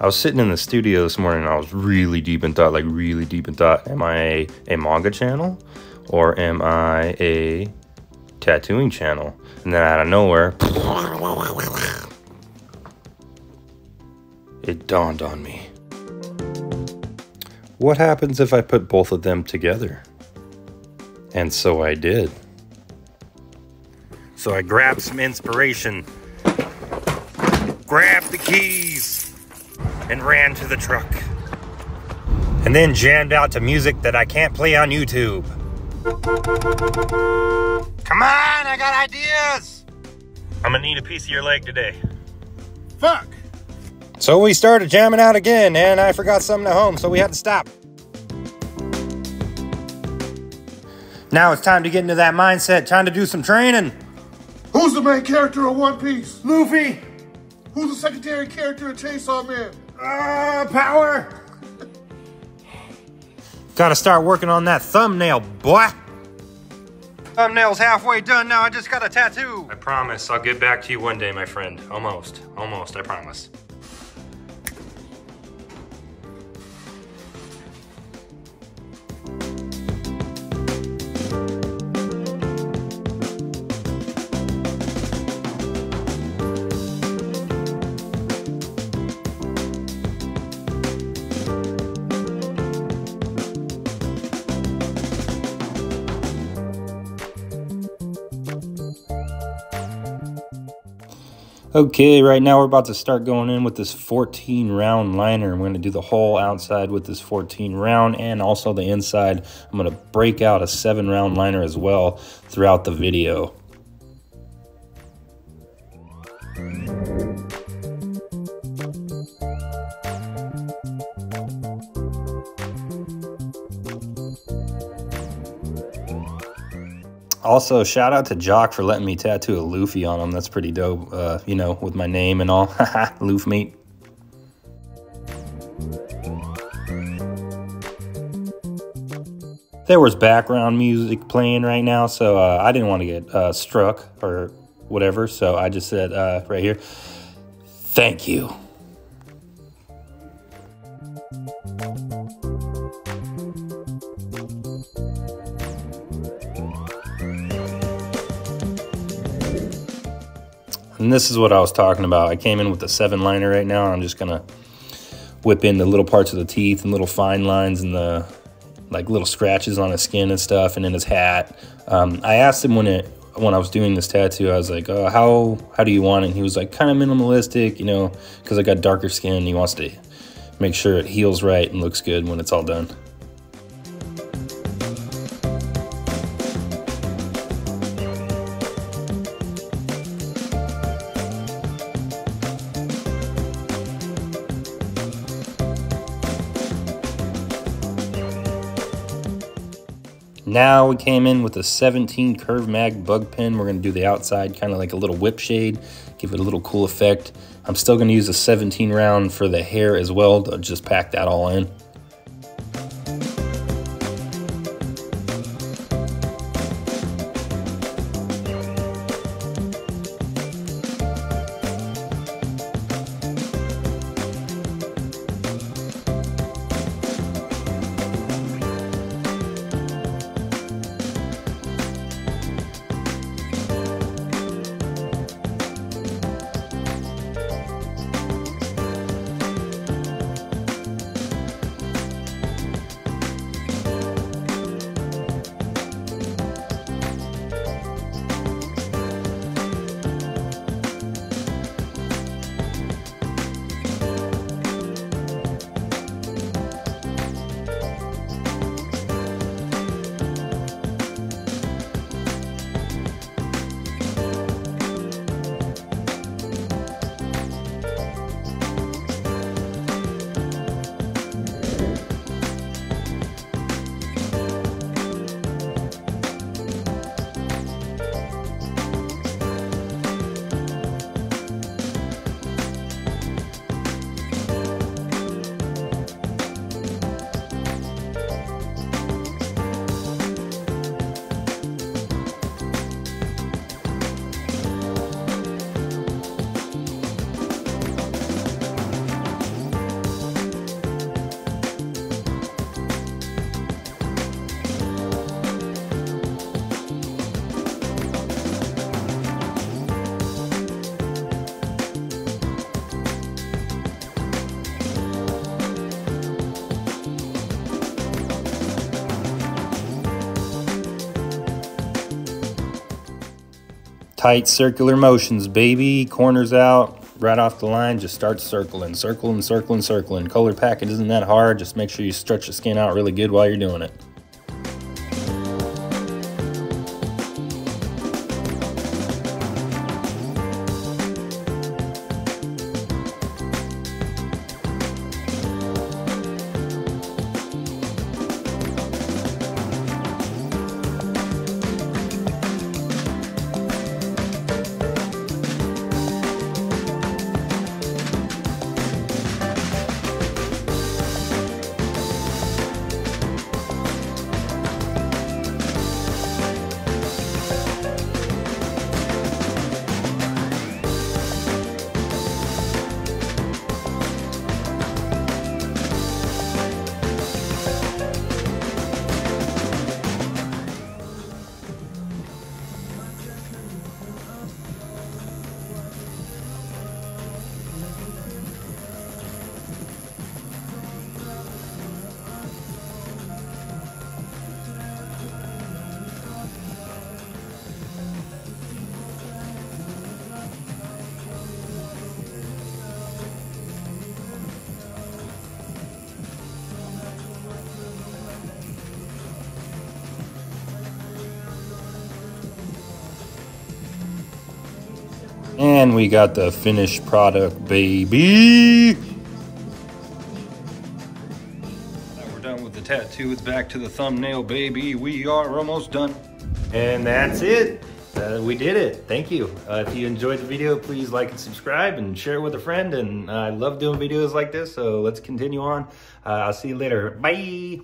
I was sitting in the studio this morning and I was really deep in thought, like really deep in thought. Am I a, a manga channel or am I a tattooing channel? And then out of nowhere, it dawned on me. What happens if I put both of them together? And so I did. So I grabbed some inspiration, grabbed the keys, and ran to the truck. And then jammed out to music that I can't play on YouTube. Come on, I got ideas! I'm gonna need a piece of your leg today. Fuck! So we started jamming out again, and I forgot something at home, so we had to stop. Now it's time to get into that mindset, time to do some training. Who's the main character of One Piece? Luffy, Who's the secondary character of Chainsaw Man? Uh, power. Gotta start working on that thumbnail, boy. Thumbnail's halfway done now, I just got a tattoo. I promise, I'll get back to you one day, my friend. Almost, almost, I promise. Okay, right now we're about to start going in with this 14 round liner. I'm going to do the whole outside with this 14 round and also the inside. I'm going to break out a 7 round liner as well throughout the video. Also, shout out to Jock for letting me tattoo a Luffy on him. That's pretty dope, uh, you know, with my name and all. Luffmeat. There was background music playing right now, so uh, I didn't want to get uh, struck or whatever, so I just said uh, right here, thank you. And this is what I was talking about. I came in with a seven liner right now. I'm just gonna whip in the little parts of the teeth and little fine lines and the like little scratches on his skin and stuff, and in his hat. Um, I asked him when it when I was doing this tattoo, I was like, oh, "How how do you want it?" And he was like, "Kind of minimalistic, you know, because I got darker skin. He wants to make sure it heals right and looks good when it's all done." Now we came in with a 17 curve mag bug pen. We're gonna do the outside kind of like a little whip shade, give it a little cool effect. I'm still gonna use a 17 round for the hair as well to just pack that all in. Tight circular motions, baby. Corners out, right off the line, just start circling, circling, circling, circling. Color package isn't that hard. Just make sure you stretch the skin out really good while you're doing it. And we got the finished product, baby. Now We're done with the tattoo. It's back to the thumbnail, baby. We are almost done. And that's it. Uh, we did it. Thank you. Uh, if you enjoyed the video, please like and subscribe and share it with a friend. And I love doing videos like this, so let's continue on. Uh, I'll see you later. Bye.